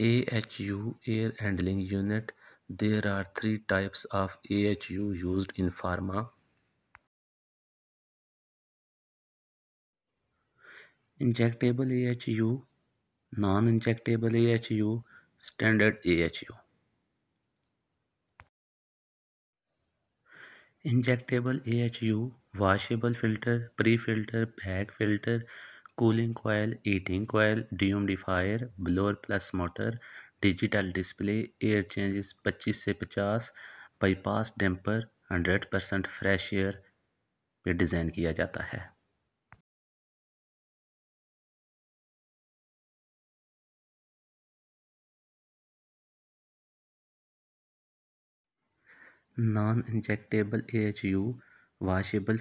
AHU air handling unit. There are three types of AHU used in pharma. Injectable AHU non-injectable AHU standard AHU injectable AHU washable filter pre-filter bag filter cooling coil, heating coil dehumidifier blower plus motor digital display air changes 25 से 50 bypass damper 100 percent fresh air पे design किया जाता है। Non injectable H U washable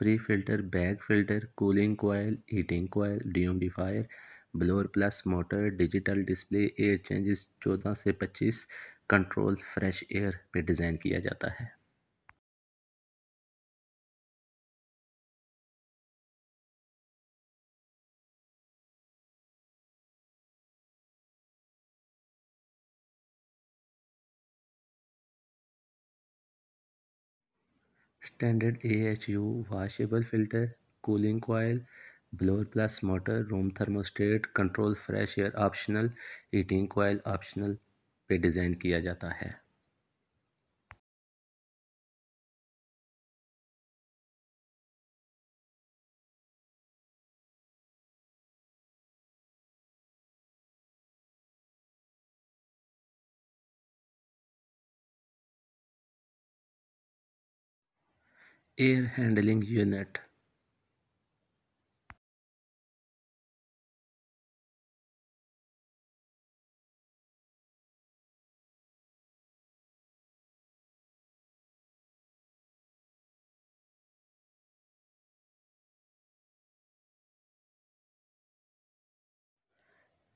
pre filter bag filter cooling coil heating coil de fire blower plus motor digital display air changes चौदह से पच्चीस control fresh air पे design किया जाता है। Standard A H U washable filter cooling coil blower plus motor room thermostat control fresh air optional heating coil optional पे design किया जाता है। Air handling unit.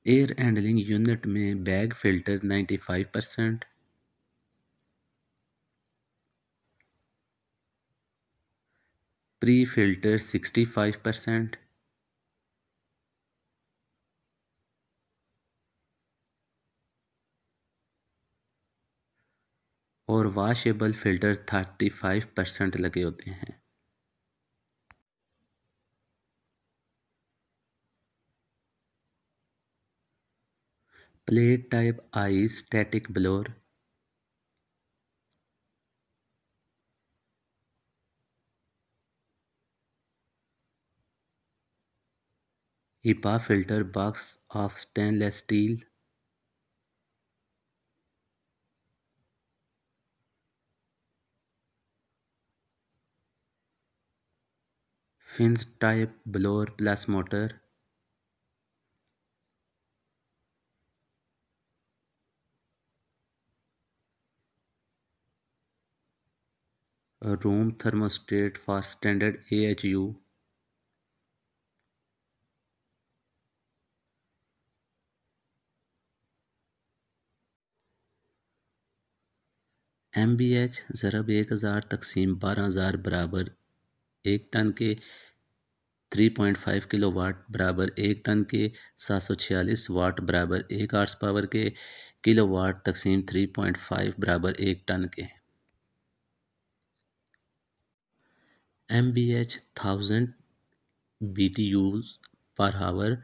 Air handling unit में bag filter 95 percent pre filter 65 percent. और washable filter 35 percent लगे होते हैं। Plate type I static blower HEPA filter box of stainless steel. Fins type blower plus motor. A room thermostat for standard AHU M B H ज़रब एक हज़ार तकसीम बारह हज़ार बराबर एक टन के three point five kilowatt बराबर एक टन के सात सौ छियालीस वाट बराबर एक आर्स पावर के किलो वाट तकसीम थ्री पॉइंट फाइव बराबर एक टन के। M B H thousand B T U's per hour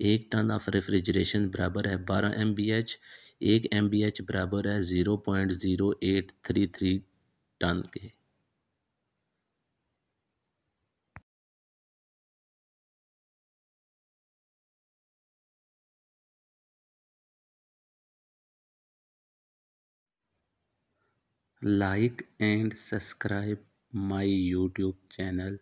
एक टन ऑफ़ रेफ्रिजरेशन बराबर है बारह एम बी एच एक एम बी एच बराबर है zero point zero eight three three ton के। Like and subscribe my youtube channel.